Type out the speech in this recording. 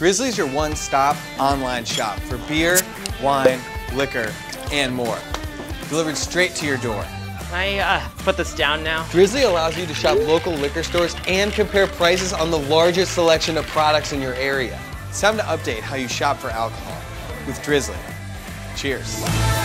Drizly's your one-stop online shop for beer, wine, liquor, and more. Delivered straight to your door. I uh, put this down now? Drizly allows you to shop local liquor stores and compare prices on the largest selection of products in your area. It's time to update how you shop for alcohol with Drizly. Cheers.